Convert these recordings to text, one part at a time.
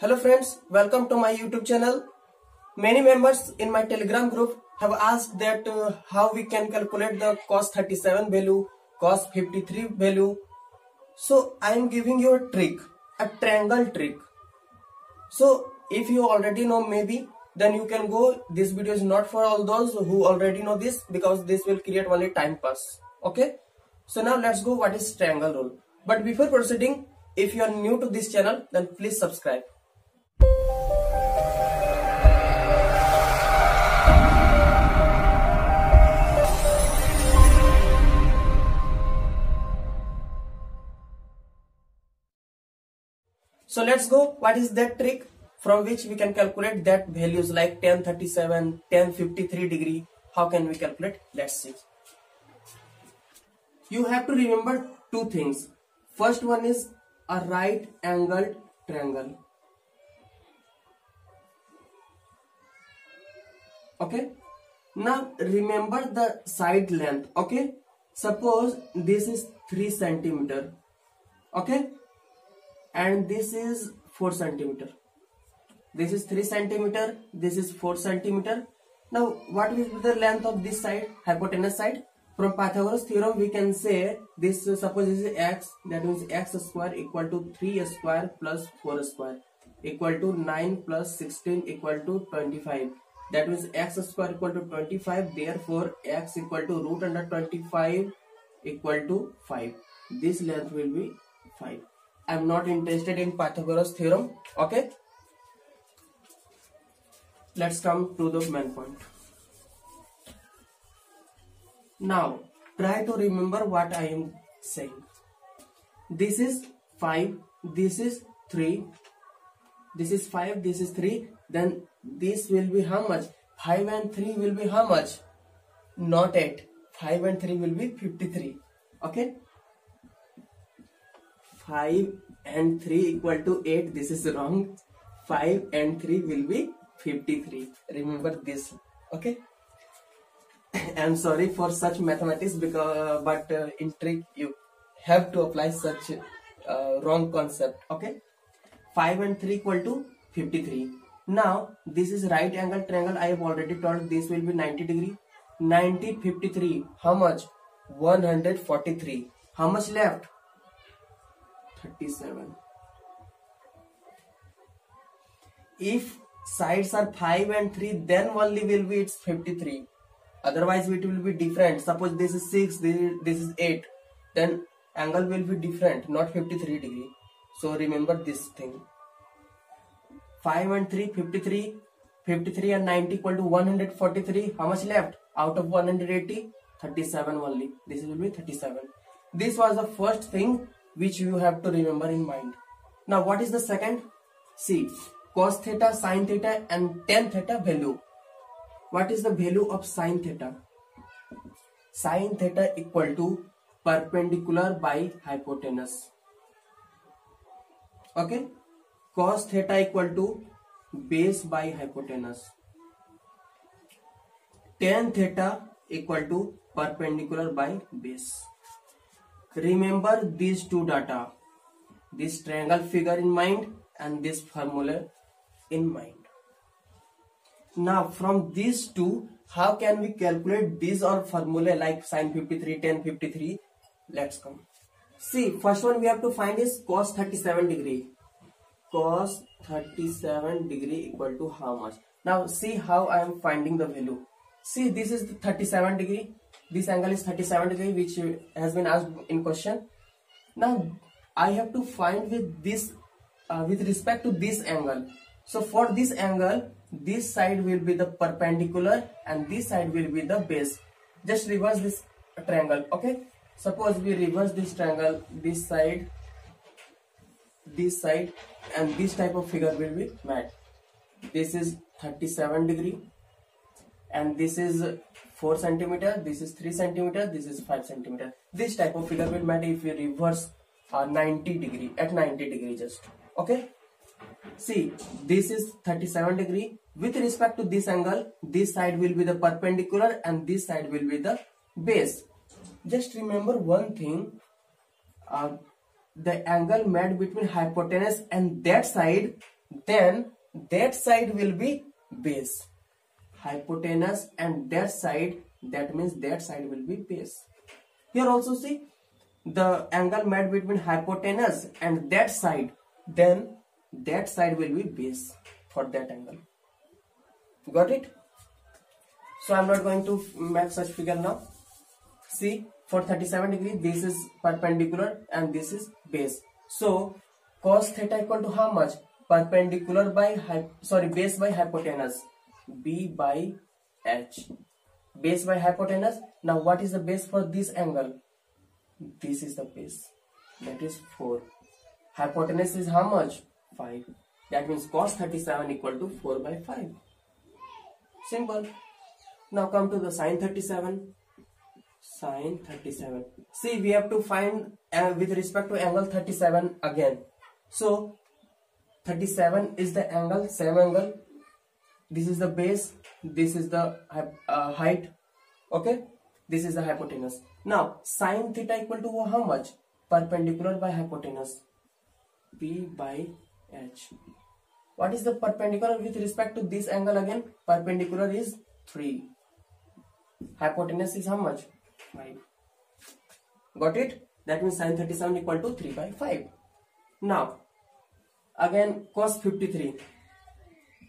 Hello friends, welcome to my YouTube channel. Many members in my telegram group have asked that uh, how we can calculate the cos 37 value, cos 53 value. So I am giving you a trick, a triangle trick. So if you already know maybe then you can go this video is not for all those who already know this because this will create only time pass okay so now let's go what is triangle rule but before proceeding if you are new to this channel then please subscribe so let's go. What is that trick? From which we can calculate that values like tan 37 1053 degree. How can we calculate? Let's see. You have to remember two things. First one is a right angled triangle. Okay? Now remember the side length. Okay? Suppose this is 3 centimeter. Okay and this is 4 centimeter. This is 3 centimeter this is 4 centimeter. Now what will be the length of this side? Hypotenuse side? From pythagoras theorem we can say this uh, suppose this is x that means x square equal to 3 square plus 4 square equal to 9 plus 16 equal to 25 that means x square equal to 25 therefore x equal to root under 25 equal to 5 this length will be 5 i am not interested in pythagoras theorem okay? Let's come to the main point. Now try to remember what i am saying. This is 5 this is 3 this is 5 this is 3 then this will be how much? 5 and 3 will be how much? Not 8 5 and 3 will be 53 okay 5 and 3 equal to 8 this is wrong. 5 and 3 will be 53 remember this okay? I'm sorry for such mathematics because but uh, in trick you. Have to apply such uh, wrong concept okay? 5 and 3 equal to 53 now this is right angle triangle. I have already told this will be 90 degree. 90 53 how much? 143 how much left 37 if sides are 5 and 3 then only will be it's 53 otherwise it will be different. Suppose this is 6 this is, this is 8 then angle will be different not 53 degree. So remember this thing. 5 and 3 53 53 and 90 equal to 143 how much left? Out of 180 37 only. This will be 37 this was the first thing which you have to remember in mind. Now what is the second? See cos theta sin theta and tan theta value. What is the value of sin theta? Sin theta equal to perpendicular by hypotenuse. Okay? Cos theta equal to base by hypotenuse. Tan theta equal to perpendicular by base remember these two data this triangle figure in mind and this formula in mind. Now from these two how can we calculate these or formula like sine 53 tan 53 let's come. See first one we have to find is cos 37 degree. Cos 37 degree equal to how much? Now see how i am finding the value. See this is the 37 degree this angle is 37 degree which has been asked in question. Now i have to find with this uh, with respect to this angle. So for this angle this side will be the perpendicular and this side will be the base. Just reverse this triangle okay? Suppose we reverse this triangle this side this side and this type of figure will be made this is 37 degree and this is 4 centimeter this is 3 centimeter this is 5 centimeter. This type of figure will matter if we reverse uh, 90 degree at 90 degree just okay? See this is 37 degree. With respect to this angle this side will be the perpendicular and this side will be the base. Just remember one thing uh, the angle made between hypotenuse and that side then that side will be base. Hypotenuse and that side, that means that side will be base. Here also see the angle made between hypotenuse and that side, then that side will be base for that angle. Got it? So I'm not going to make such figure now. See, for 37 degree, this is perpendicular and this is base. So cos theta equal to how much? Perpendicular by, sorry, base by hypotenuse. B by H. Base by hypotenuse. Now what is the base for this angle? This is the base. That is 4. Hypotenuse is how much? 5. That means cos 37 equal to 4 by 5. Simple. Now come to the sine 37. Sine 37. See, we have to find uh, with respect to angle 37 again. So, 37 is the angle, same angle. This is the base. This is the uh, height. Okay. This is the hypotenuse. Now, sine theta equal to how much? Perpendicular by hypotenuse. P by H. What is the perpendicular with respect to this angle again? Perpendicular is 3. Hypotenuse is how much? 5. Got it? That means sine 37 equal to 3 by 5. Now, again cos 53.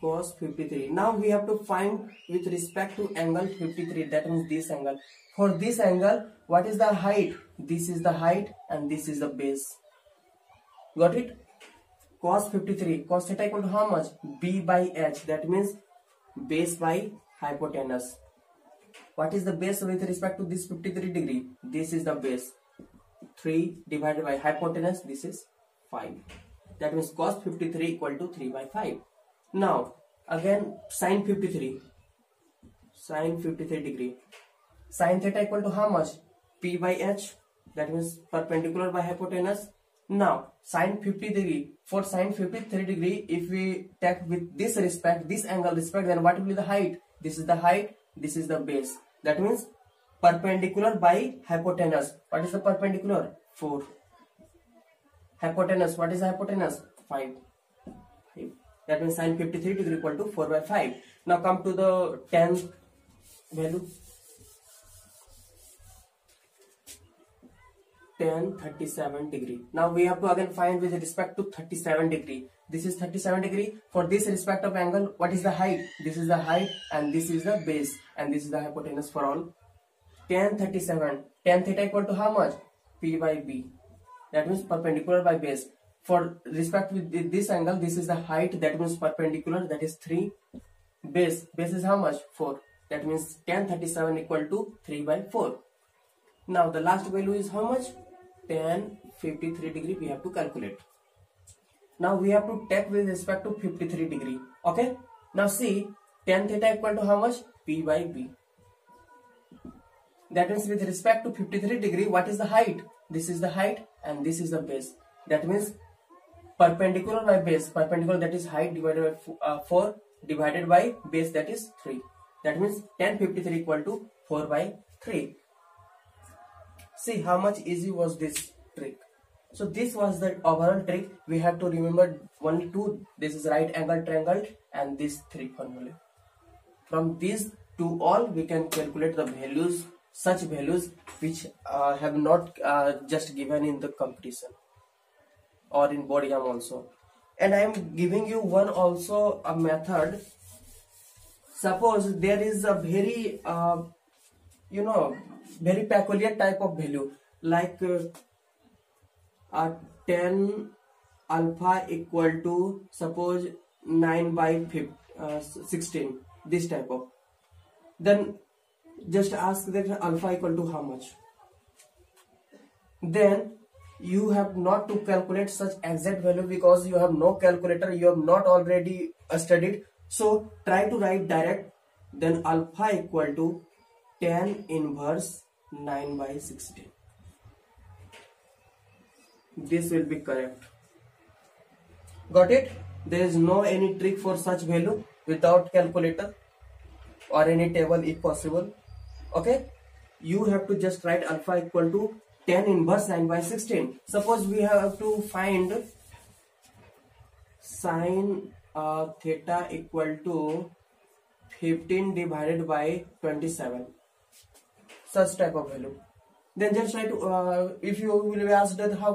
Cos 53. Now we have to find with respect to angle 53. That means this angle. For this angle, what is the height? This is the height and this is the base. Got it? cos 53 cos theta equal to how much b by h that means base by hypotenuse what is the base with respect to this 53 degree this is the base 3 divided by hypotenuse this is 5 that means cos 53 equal to 3 by 5 now again sine 53 Sine 53 degree Sine theta equal to how much p by h that means perpendicular by hypotenuse now, sine 50 degree, for sine 53 degree, if we take with this respect, this angle respect, then what will be the height? This is the height, this is the base. That means perpendicular by hypotenuse. What is the perpendicular? 4. Hypotenuse, what is hypotenuse? 5. 5. That means sine 53 degree equal to 4 by 5. Now come to the 10th value. tan 37 degree. Now we have to again find with respect to 37 degree. This is 37 degree. For this respect of angle, what is the height? This is the height and this is the base and this is the hypotenuse for all. tan 37. tan theta equal to how much? P by B. That means perpendicular by base. For respect with this angle, this is the height that means perpendicular that is 3. Base. Base is how much? 4. That means tan 37 equal to 3 by 4. Now the last value is how much? tan 53 degree we have to calculate now we have to take with respect to 53 degree okay now see tan theta equal to how much p by b that means with respect to 53 degree what is the height this is the height and this is the base that means perpendicular by base. Perpendicular that is height divided by uh, 4 divided by base that is 3 that means tan 53 equal to 4 by 3 see how much easy was this trick. So this was the overall trick. We have to remember only two. This is right angle triangle and this three formula. From these two all we can calculate the values such values which uh, have not uh, just given in the competition or in board exam also. And i am giving you one also a method. Suppose there is a very uh, you know very peculiar type of value like uh, a tan alpha equal to suppose 9 by 15, uh, 16 this type of. Then just ask that alpha equal to how much? Then you have not to calculate such exact value because you have no calculator you have not already uh, studied. So try to write direct then alpha equal to tan inverse 9 by 16 this will be correct. Got it? There is no any trick for such value without calculator or any table if possible. Okay? You have to just write alpha equal to tan inverse 9 by 16 suppose we have to find sine uh, theta equal to 15 divided by 27 such type of value. Then just try to uh, if you will be asked that how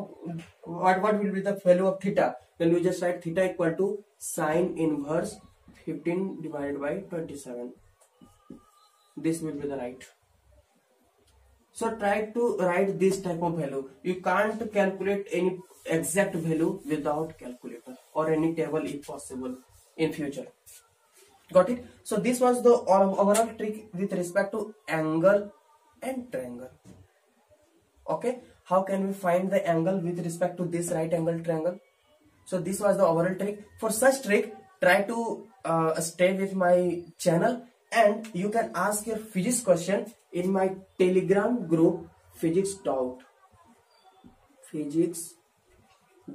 what what will be the value of theta then we just write theta equal to sine inverse 15 divided by 27 this will be the right so try to write this type of value. You can't calculate any exact value without calculator or any table if possible in future. Got it? So this was the overall trick with respect to angle and triangle. Okay? How can we find the angle with respect to this right angle triangle? So this was the overall trick. For such trick try to uh, stay with my channel and you can ask your physics question in my telegram group physics doubt. Physics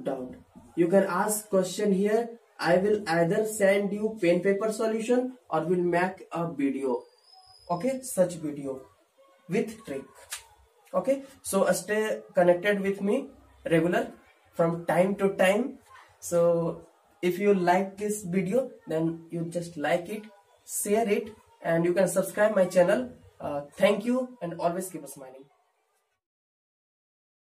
doubt. You can ask question here. I will either send you pen paper solution or will make a video. Okay? Such video. With trick. Okay? So stay connected with me regular from time to time. So if you like this video then you just like it share it and you can subscribe my channel. Uh, thank you and always keep smiling